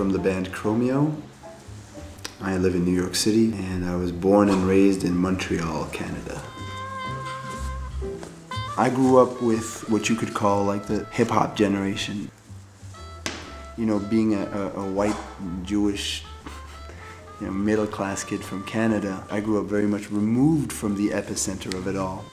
from the band Chromeo. I live in New York City and I was born and raised in Montreal, Canada. I grew up with what you could call like the hip hop generation. You know, being a, a, a white Jewish you know, middle class kid from Canada, I grew up very much removed from the epicenter of it all.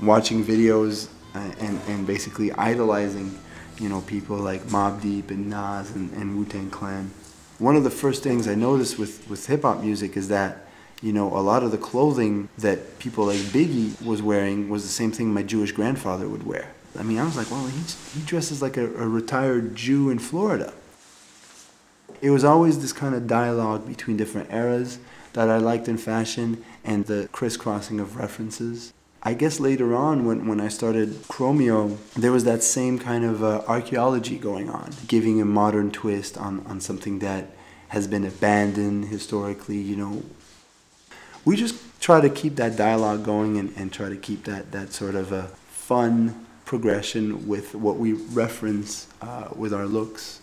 Watching videos uh, and, and basically idolizing you know, people like Mobb Deep and Nas and, and Wu-Tang Clan. One of the first things I noticed with, with hip-hop music is that, you know, a lot of the clothing that people like Biggie was wearing was the same thing my Jewish grandfather would wear. I mean, I was like, well, he, he dresses like a, a retired Jew in Florida. It was always this kind of dialogue between different eras that I liked in fashion and the crisscrossing of references. I guess later on, when, when I started Chromeo, there was that same kind of uh, archaeology going on, giving a modern twist on, on something that has been abandoned historically, you know. We just try to keep that dialogue going and, and try to keep that, that sort of a fun progression with what we reference uh, with our looks.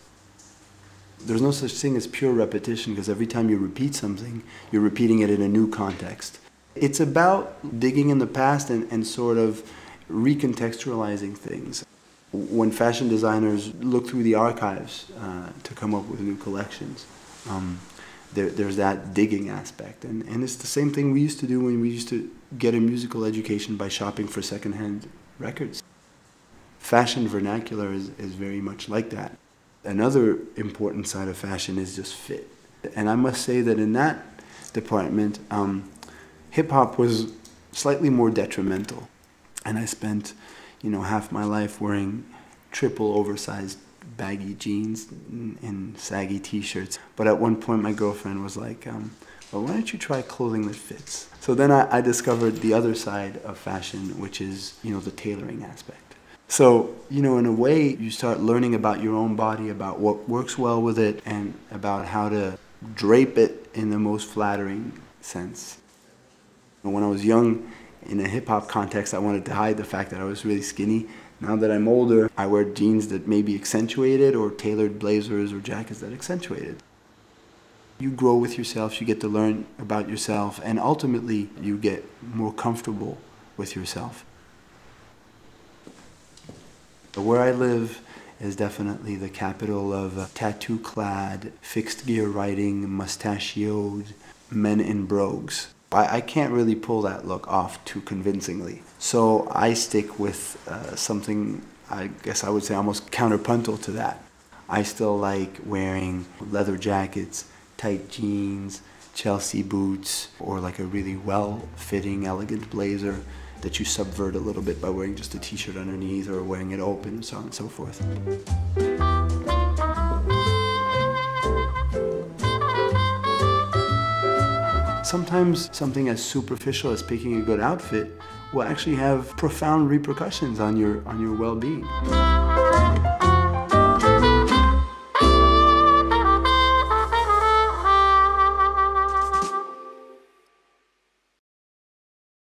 There's no such thing as pure repetition because every time you repeat something, you're repeating it in a new context. It's about digging in the past and, and sort of recontextualizing things. When fashion designers look through the archives uh, to come up with new collections, um, there, there's that digging aspect. And, and it's the same thing we used to do when we used to get a musical education by shopping for secondhand records. Fashion vernacular is, is very much like that. Another important side of fashion is just fit. And I must say that in that department, um, hip hop was slightly more detrimental. And I spent, you know, half my life wearing triple oversized baggy jeans and, saggy t-shirts. But at one point my girlfriend was like, um, well, why don't you try clothing that fits? So then I, I discovered the other side of fashion, which is, you know, the tailoring aspect. So, you know, in a way, you start learning about your own body, about what works well with it, and about how to drape it in the most flattering sense. When I was young, in a hip hop context, I wanted to hide the fact that I was really skinny. Now that I'm older, I wear jeans that maybe accentuate it or tailored blazers or jackets that accentuate it. You grow with yourself, you get to learn about yourself, and ultimately you get more comfortable with yourself. Where I live is definitely the capital of uh, tattoo-clad, fixed gear riding, mustachioed men in brogues. I, I can't really pull that look off too convincingly. So I stick with uh, something, I guess I would say almost contrapuntal to that. I still like wearing leather jackets, tight jeans, Chelsea boots, or like a really well-fitting, elegant blazer that you subvert a little bit by wearing just a t-shirt underneath or wearing it open so on and so forth. Sometimes something as superficial as picking a good outfit will actually have profound repercussions on your, on your well-being.